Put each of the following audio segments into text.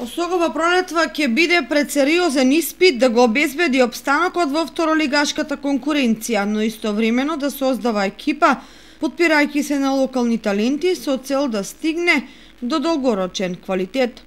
Осогова пролетва ќе биде пред сериозен испит да го обезбеди обстанокот во второлигашката конкуренција, но истовремено да создава екипа, подпирајќи се на локални таленти со цел да стигне до долгорочен квалитет.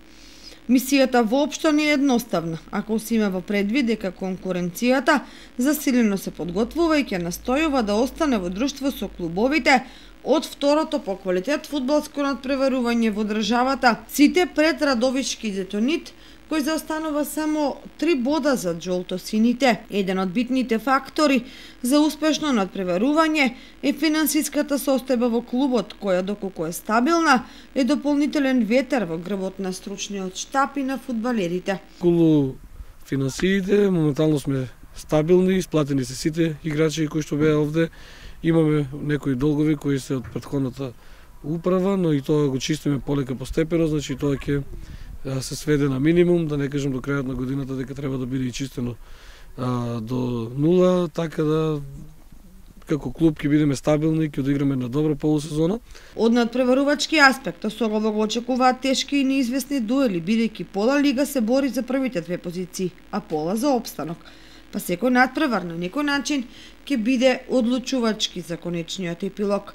Мисијата воопшто не е едноставна, ако се има во предвид дека конкуренцијата засилено се подготвува и ќе настојува да остане во друштво со клубовите од второто по квалитет фудбалско надпреварување во државата, сите пред Радовички Детонит, кој заостанува само три бода за жолто-сините. Еден од битните фактори за успешно надпреварување е финансиската состојба во клубот, која доколку е стабилна, е дополнителен ветер во грбот на стручниот штаб и на фудбалерите. Кулу финансиите, моментално сме стабилни, исплатени се сите играчи кои што беа овде Имаме некои долгови кои се од претходната управа, но и тоа го чистиме полека постепено, значи тоа ќе се сведе на минимум, да не кажам до крајот на годината дека треба да биде и чистено а, до нула, така да како клуб ќе бидеме стабилни, ќе одиграме на добра полусезона. Од надпреварувачки аспект, особено го очекуваат тешки и неизвестни дуели, бидејќи пола лига се бори за првите две позиции, а пола за опстанок па секој надпревар на некој начин ќе биде одлучувачки за конечниот епилог.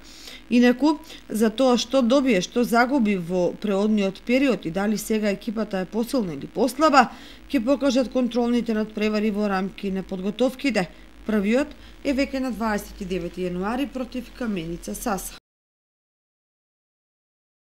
Инаку, за тоа што добие, што загуби во преодниот период и дали сега екипата е посилна или послаба, ќе покажат контролните надпревари во рамки на подготовките. Првиот е веќе на 29 јануари против Каменица Саса.